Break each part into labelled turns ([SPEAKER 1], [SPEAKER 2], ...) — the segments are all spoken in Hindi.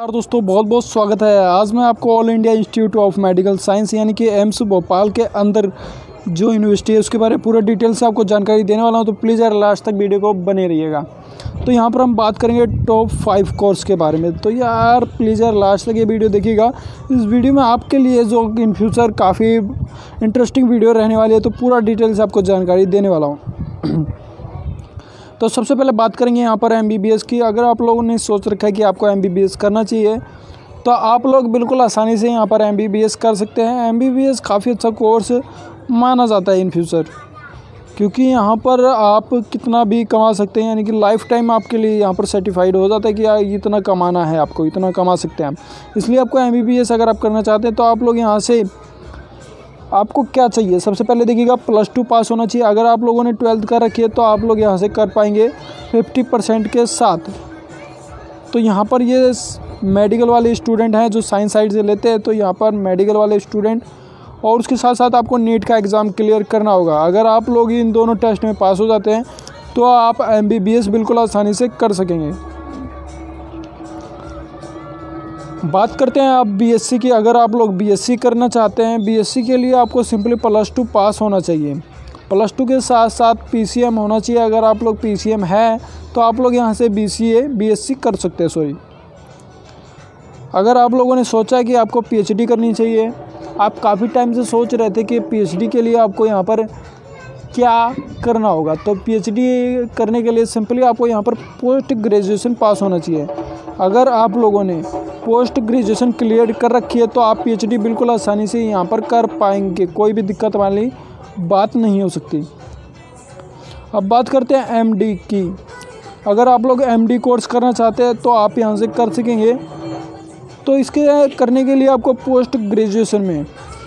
[SPEAKER 1] यार दोस्तों बहुत बहुत स्वागत है। आज मैं आपको all India institute of medical science यानी कि एम्स भोपाल के अंदर जो यूनिवर्सिटी है, उसके बारे में पूरा डिटेल से आपको जानकारी देने वाला हूँ। तो प्लीज़ यार लास्ट तक वीडियो को बने रहिएगा। तो यहाँ पर हम बात करेंगे टॉप फाइव कोर्स के बारे में। तो यार प्लीज़ यार लास्ट तक ये वीडियो देखिएगा। इस वीडियो में आपके लिए जो इन फ्यूचर काफ़ी इंटरेस्टिंग वीडियो रहने वाली है तो पूरा डिटेल से आपको जानकारी देने वाला हूँ। तो सबसे पहले बात करेंगे यहाँ पर एमबीबीएस की। अगर आप लोगों ने सोच रखा है कि आपको एमबीबीएस करना चाहिए तो आप लोग बिल्कुल आसानी से यहाँ पर एमबीबीएस कर सकते हैं। एमबीबीएस काफ़ी अच्छा कोर्स माना जाता है इन फ्यूचर क्योंकि यहाँ पर आप कितना भी कमा सकते हैं, यानी कि लाइफ टाइम आपके लिए यहाँ पर सर्टिफाइड हो जाता है कि इतना कमाना है आपको, इतना कमा सकते हैं आप। इसलिए आपको एमबीबीएस अगर आप करना चाहते हैं तो आप लोग यहाँ से आपको क्या चाहिए? सबसे पहले देखिएगा प्लस टू पास होना चाहिए। अगर आप लोगों ने ट्वेल्थ कर रखी है तो आप लोग यहाँ से कर पाएँगे फिफ्टी परसेंट के साथ। तो यहाँ पर ये मेडिकल वाले स्टूडेंट हैं जो साइंस साइड से लेते हैं तो यहाँ पर मेडिकल वाले स्टूडेंट और उसके साथ साथ आपको नीट का एग्ज़ाम क्लियर करना होगा। अगर आप लोग इन दोनों टेस्ट में पास हो जाते हैं तो आप एमबीबीएस बिल्कुल आसानी से कर सकेंगे। बात करते हैं आप बीएससी की। अगर आप लोग बीएससी करना चाहते हैं बीएससी के लिए आपको सिंपली प्लस टू पास होना चाहिए। प्लस टू के साथ साथ पीसीएम होना चाहिए। अगर आप लोग पीसीएम है तो आप लोग यहाँ से बीसीए बीएससी कर सकते हैं सॉरी अगर आप लोगों ने सोचा कि आपको पीएचडी करनी चाहिए, आप काफ़ी टाइम से सोच रहे थे कि पीएचडी के लिए आपको यहाँ पर क्या करना होगा? तो पीएचडी करने के लिए सिंपली आपको यहाँ पर पोस्ट ग्रेजुएशन पास होना चाहिए। अगर आप लोगों ने पोस्ट ग्रेजुएशन क्लियर कर रखी है तो आप पीएचडी बिल्कुल आसानी से यहाँ पर कर पाएँगे। कोई भी दिक्कत वाली बात नहीं हो सकती। अब बात करते हैं एमडी की। अगर आप लोग एमडी कोर्स करना चाहते हैं तो आप यहाँ से कर सकेंगे। तो इसके करने के लिए आपको पोस्ट ग्रेजुएशन में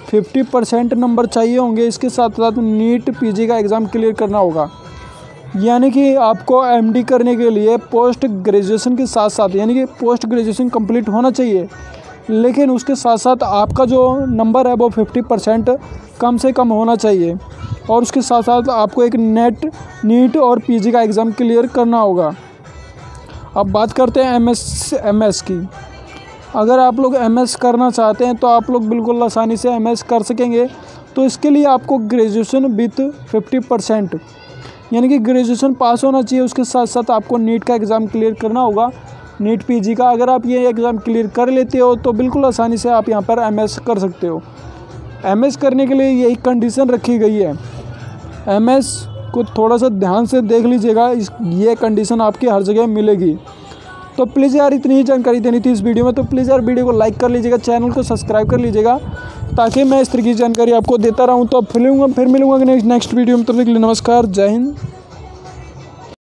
[SPEAKER 1] फिफ्टी परसेंट नंबर चाहिए होंगे। इसके साथ साथ नीट, पीजी का एग्ज़ाम क्लियर करना होगा। यानी कि आपको एमडी करने के लिए पोस्ट ग्रेजुएशन के साथ साथ यानी कि पोस्ट ग्रेजुएशन कंप्लीट होना चाहिए। लेकिन उसके साथ साथ आपका जो नंबर है वो फिफ्टी परसेंट कम से कम होना चाहिए। और उसके साथ साथ आपको एक नेट नीट और पीजी का एग्ज़ाम क्लियर करना होगा। अब बात करते हैं एमएस एमएस की। अगर आप लोग एमएस करना चाहते हैं तो आप लोग बिल्कुल आसानी से एमएस कर सकेंगे। तो इसके लिए आपको ग्रेजुएशन विथ फिफ्टी परसेंट यानी कि ग्रेजुएशन पास होना चाहिए, उसके साथ साथ आपको नीट का एग्ज़ाम क्लियर करना होगा। नीट पीजी का अगर आप ये एग्ज़ाम क्लियर कर लेते हो तो बिल्कुल आसानी से आप यहाँ पर एमएस कर सकते हो। एमएस करने के लिए यही कंडीशन रखी गई है। एमएस को थोड़ा सा ध्यान से देख लीजिएगा, इस, ये कंडीशन आपकी हर जगह मिलेगी। तो प्लीज़ यार इतनी ही जानकारी देनी थी इस वीडियो में तो प्लीज़ यार वीडियो को लाइक कर लीजिएगा चैनल को सब्सक्राइब कर लीजिएगा, ताकि मैं इस तरीके की जानकारी आपको देता रहूँ। तो फिर फिर मिलूँगा नेक्स्ट वीडियो में, तब तक नमस्कार, जय हिंद।